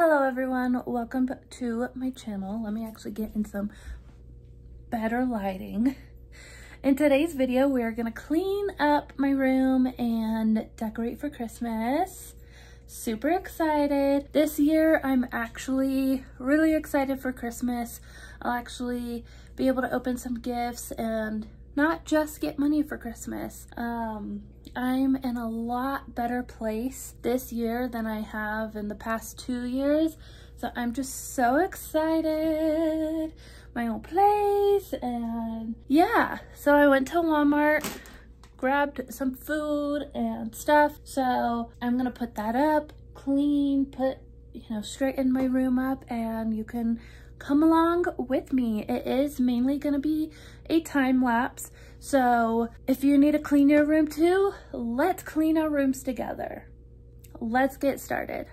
Hello everyone, welcome to my channel. Let me actually get in some better lighting. In today's video, we're gonna clean up my room and decorate for Christmas. Super excited. This year, I'm actually really excited for Christmas. I'll actually be able to open some gifts and not just get money for Christmas. Um, I'm in a lot better place this year than I have in the past two years. So I'm just so excited. My own place and yeah. So I went to Walmart, grabbed some food and stuff. So I'm gonna put that up, clean, put, you know, straighten my room up and you can come along with me. It is mainly gonna be a time lapse. So if you need to clean your room too, let's clean our rooms together. Let's get started.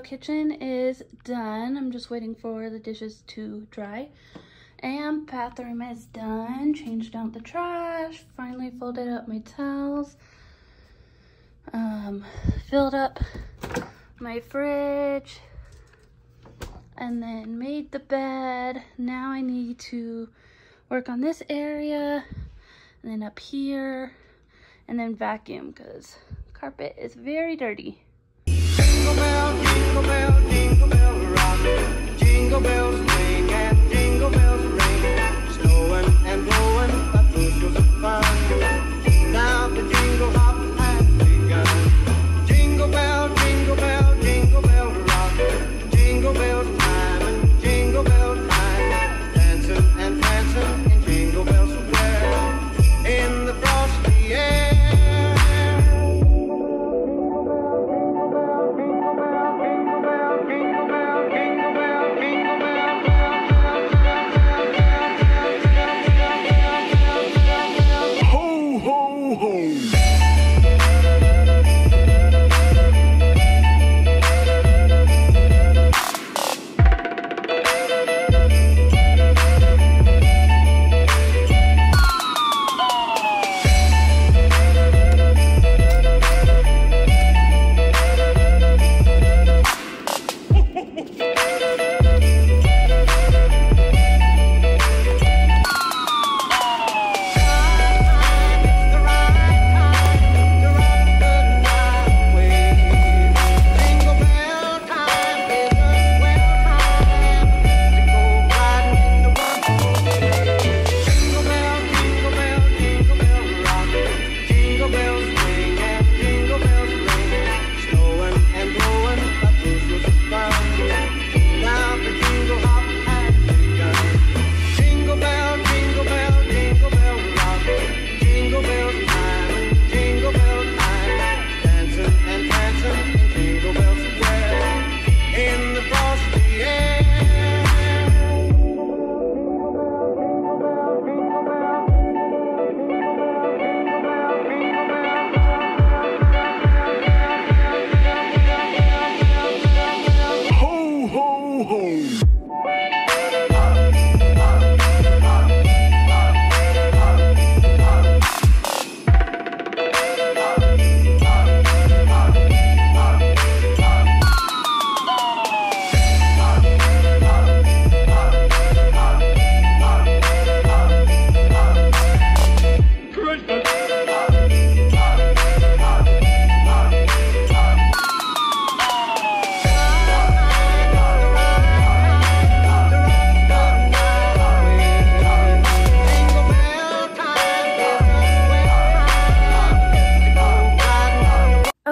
Kitchen is done. I'm just waiting for the dishes to dry. And bathroom is done. Changed out the trash. Finally folded up my towels. Um, filled up my fridge. And then made the bed. Now I need to work on this area. And then up here. And then vacuum because carpet is very dirty. Jingle bells ring. Snowing and blowing, but.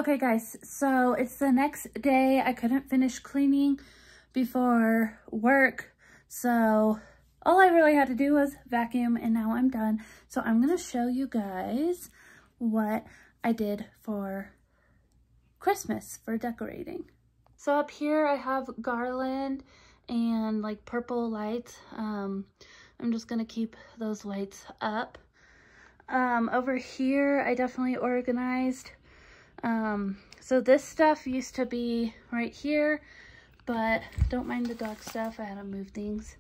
Okay guys, so it's the next day. I couldn't finish cleaning before work. So all I really had to do was vacuum and now I'm done. So I'm going to show you guys what I did for Christmas for decorating. So up here I have garland and like purple lights. Um, I'm just going to keep those lights up. Um, over here I definitely organized. Um, so this stuff used to be right here, but don't mind the dog stuff. I had to move things.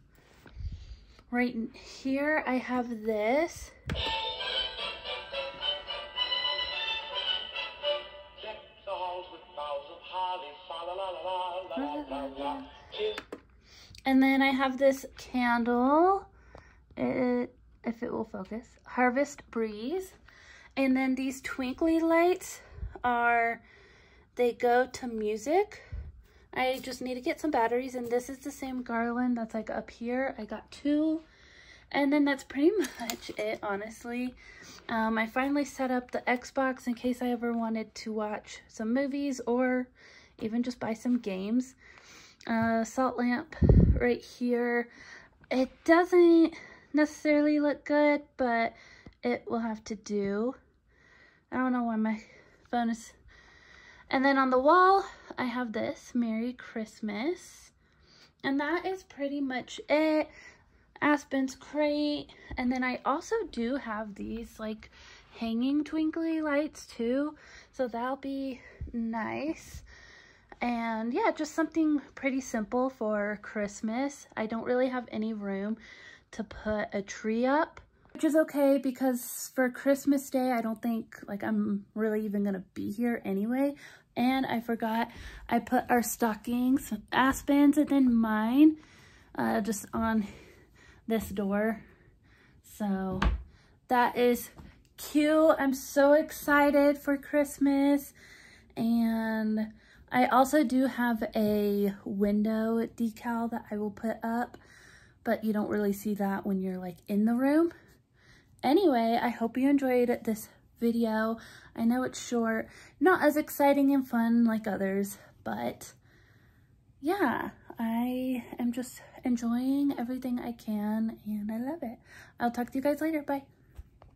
Right here I have this. And then I have this candle, it, if it will focus, Harvest Breeze. And then these twinkly lights are, they go to music. I just need to get some batteries and this is the same garland that's like up here. I got two and then that's pretty much it, honestly. Um, I finally set up the Xbox in case I ever wanted to watch some movies or even just buy some games. Uh, salt lamp right here. It doesn't necessarily look good, but it will have to do. I don't know why my is... And then on the wall, I have this, Merry Christmas. And that is pretty much it. Aspen's crate. And then I also do have these like hanging twinkly lights too. So that'll be nice. And yeah, just something pretty simple for Christmas. I don't really have any room to put a tree up, which is okay because for Christmas Day, I don't think like I'm really even gonna be here anyway. And I forgot I put our stockings, Aspen's and then mine, uh, just on this door. So that is cute. I'm so excited for Christmas. And I also do have a window decal that I will put up, but you don't really see that when you're like in the room. Anyway, I hope you enjoyed this video. I know it's short, not as exciting and fun like others, but yeah, I am just enjoying everything I can and I love it. I'll talk to you guys later. Bye.